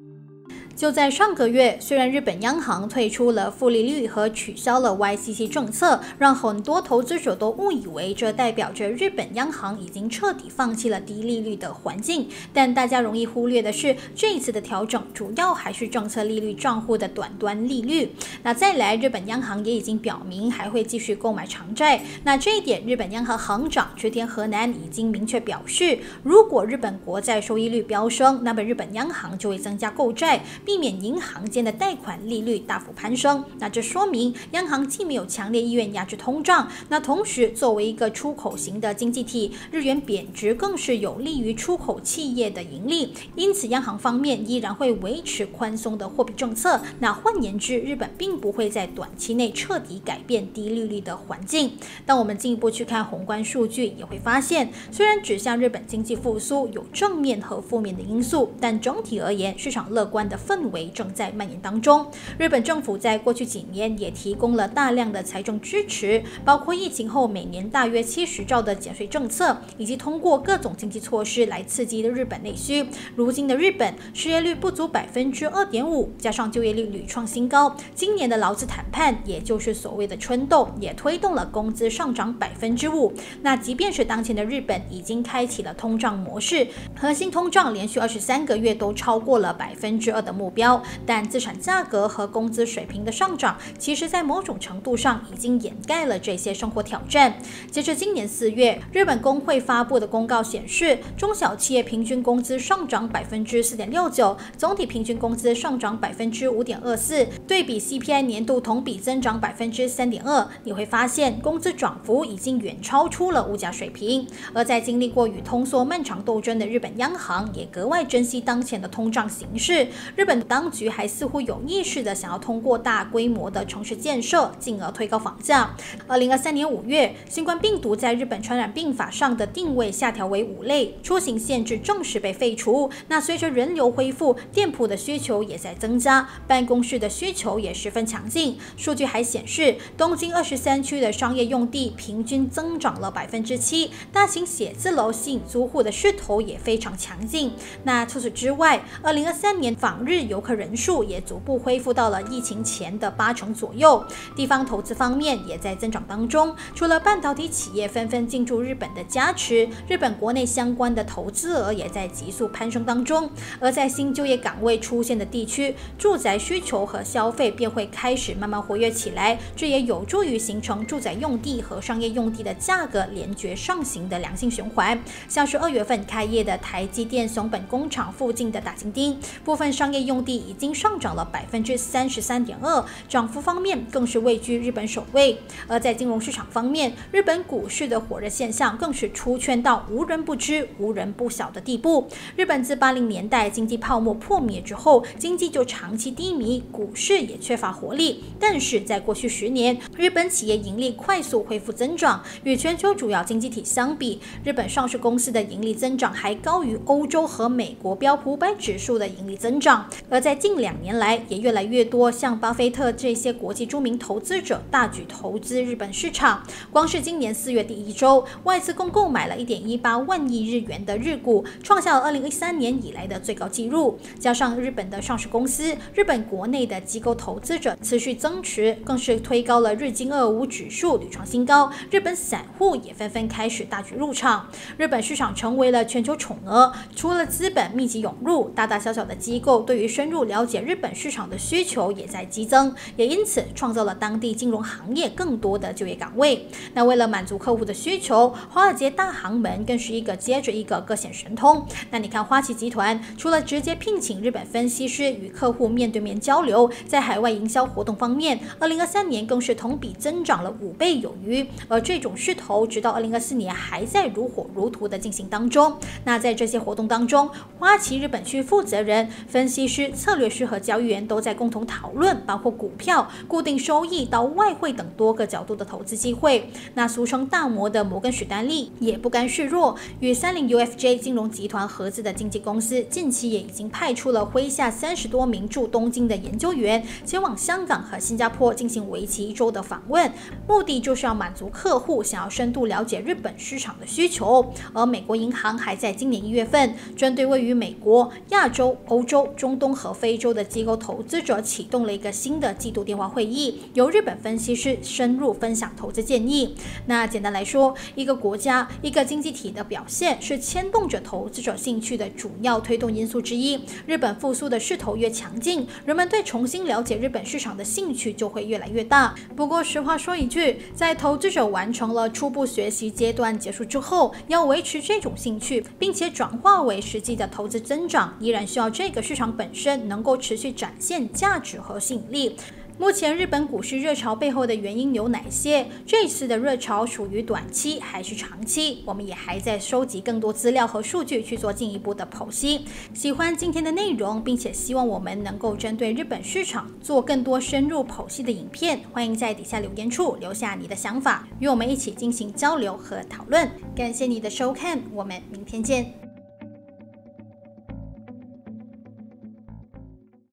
Thank you. 就在上个月，虽然日本央行退出了负利率和取消了 YCC 政策，让很多投资者都误以为这代表着日本央行已经彻底放弃了低利率的环境。但大家容易忽略的是，这一次的调整主要还是政策利率账户的短端利率。那再来，日本央行也已经表明还会继续购买长债。那这一点，日本央行行长池田和南已经明确表示，如果日本国债收益率飙升，那么日本央行就会增加购债。避免银行间的贷款利率大幅攀升，那这说明央行既没有强烈意愿压制通胀，那同时作为一个出口型的经济体，日元贬值更是有利于出口企业的盈利，因此央行方面依然会维持宽松的货币政策。那换言之，日本并不会在短期内彻底改变低利率的环境。当我们进一步去看宏观数据，也会发现，虽然指向日本经济复苏有正面和负面的因素，但整体而言，市场乐观的氛。围正在蔓延当中。日本政府在过去几年也提供了大量的财政支持，包括疫情后每年大约七十兆的减税政策，以及通过各种经济措施来刺激日本内需。如今的日本失业率不足百分之二点五，加上就业率屡创新高，今年的劳资谈判，也就是所谓的春斗，也推动了工资上涨百分之五。那即便是当前的日本已经开启了通胀模式，核心通胀连续二十三个月都超过了百分之二的目。标，但资产价格和工资水平的上涨，其实在某种程度上已经掩盖了这些生活挑战。截至今年四月，日本工会发布的公告显示，中小企业平均工资上涨百分之四点六九，总体平均工资上涨百分之五点二四，对比 CPI 年度同比增长百分之三点二，你会发现工资涨幅已经远超出了物价水平。而在经历过与通缩漫长斗争的日本央行，也格外珍惜当前的通胀形势。日本。当局还似乎有意识的想要通过大规模的城市建设，进而推高房价。二零二三年五月，新冠病毒在日本传染病法上的定位下调为五类，出行限制正式被废除。那随着人流恢复，店铺的需求也在增加，办公室的需求也十分强劲。数据还显示，东京二十三区的商业用地平均增长了百分之七，大型写字楼吸引租户的势头也非常强劲。那除此之外，二零二三年访日。游客人数也逐步恢复到了疫情前的八成左右，地方投资方面也在增长当中。除了半导体企业纷纷进驻日本的加持，日本国内相关的投资额也在急速攀升当中。而在新就业岗位出现的地区，住宅需求和消费便会开始慢慢活跃起来，这也有助于形成住宅用地和商业用地的价格连绝上行的良性循环。像是二月份开业的台积电松本工厂附近的打金町，部分商业用地已经上涨了百分之三十三点二，涨幅方面更是位居日本首位。而在金融市场方面，日本股市的火热现象更是出圈到无人不知、无人不晓的地步。日本自八零年代经济泡沫破灭之后，经济就长期低迷，股市也缺乏活力。但是在过去十年，日本企业盈利快速恢复增长，与全球主要经济体相比，日本上市公司的盈利增长还高于欧洲和美国标普五百指数的盈利增长。而在近两年来，也越来越多像巴菲特这些国际著名投资者大举投资日本市场。光是今年四月第一周，外资共购买了一点一八万亿日元的日股，创下了二零一三年以来的最高纪录。加上日本的上市公司、日本国内的机构投资者持续增持，更是推高了日经二五指数屡创新高。日本散户也纷纷开始大举入场，日本市场成为了全球宠儿。除了资本密集涌入，大大小小的机构对于深入了解日本市场的需求也在激增，也因此创造了当地金融行业更多的就业岗位。那为了满足客户的需求，华尔街大行们更是一个接着一个各显神通。那你看花旗集团除了直接聘请日本分析师与客户面对面交流，在海外营销活动方面，二零二三年更是同比增长了五倍有余。而这种势头直到二零二四年还在如火如荼的进行当中。那在这些活动当中，花旗日本区负责人、分析师。策略师和交易员都在共同讨论，包括股票、固定收益到外汇等多个角度的投资机会。那俗称大摩的摩根许丹利也不甘示弱，与三菱 UFJ 金融集团合资的经纪公司，近期也已经派出了麾下三十多名驻东京的研究员，前往香港和新加坡进行为期一周的访问，目的就是要满足客户想要深度了解日本市场的需求。而美国银行还在今年一月份，针对位于美国、亚洲、欧洲、中东和非洲的机构投资者启动了一个新的季度电话会议，由日本分析师深入分享投资建议。那简单来说，一个国家、一个经济体的表现是牵动着投资者兴趣的主要推动因素之一。日本复苏的势头越强劲，人们对重新了解日本市场的兴趣就会越来越大。不过，实话说一句，在投资者完成了初步学习阶段结束之后，要维持这种兴趣，并且转化为实际的投资增长，依然需要这个市场本本身能够持续展现价值和吸引力。目前日本股市热潮背后的原因有哪些？这次的热潮属于短期还是长期？我们也还在收集更多资料和数据去做进一步的剖析。喜欢今天的内容，并且希望我们能够针对日本市场做更多深入剖析的影片，欢迎在底下留言处留下你的想法，与我们一起进行交流和讨论。感谢你的收看，我们明天见。